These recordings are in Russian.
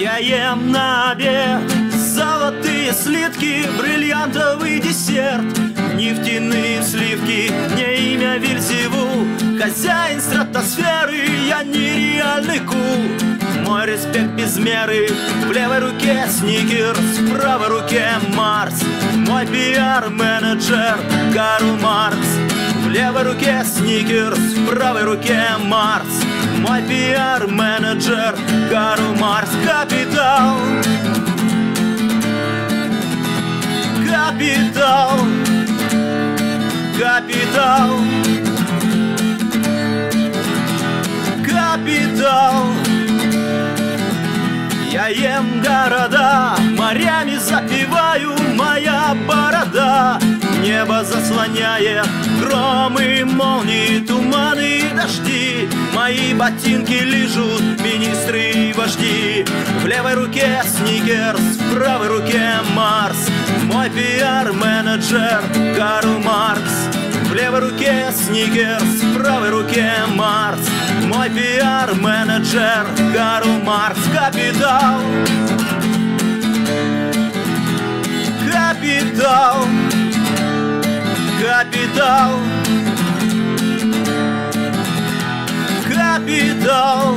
ем на обед Золотые слитки, бриллиантовый десерт. Нефтяные сливки, мне имя Вильзеву. Хозяин стратосферы, я нереальный кул. Мой респект без меры. В левой руке сникерс, в правой руке Марс. Мой пиар-менеджер Карл Маркс. В левой руке сникерс, в правой руке Марс Мой пиар-менеджер Карл Маркс Капитал. Капитал. Капитал. Капитал. Я ем города, морями запиваю моя борода Небо заслоняет громы, молнии, туманы дожди Мои ботинки лежут министры и вожди. В левой руке сникерс, в правой руке Марс. Мой пиар-менеджер Карл Маркс. В левой руке сникерс, в правой руке Марс. Мой пиар-менеджер Карл Маркс. Капитал! Капитал! Капитал Капитал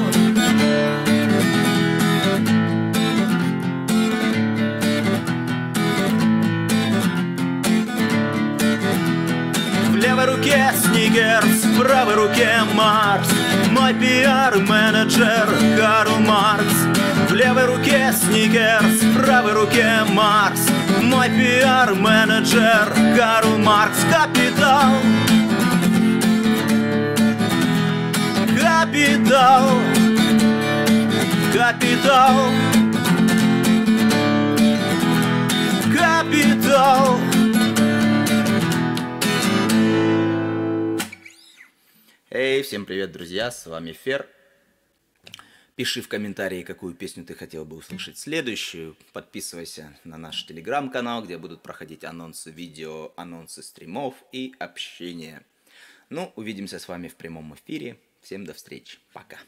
В левой руке Сникерс, в правой руке Марс. Мой пиар-менеджер Карл Маркс. В левой руке Сникерс, в правой руке Марс. Мой пиар-менеджер Карл Маркс. Капитал Капитал Капитал Капитал Эй, всем привет, друзья, с вами Фер. Пиши в комментарии, какую песню ты хотел бы услышать следующую. Подписывайся на наш телеграм-канал, где будут проходить анонсы видео, анонсы стримов и общение. Ну, увидимся с вами в прямом эфире. Всем до встречи. Пока.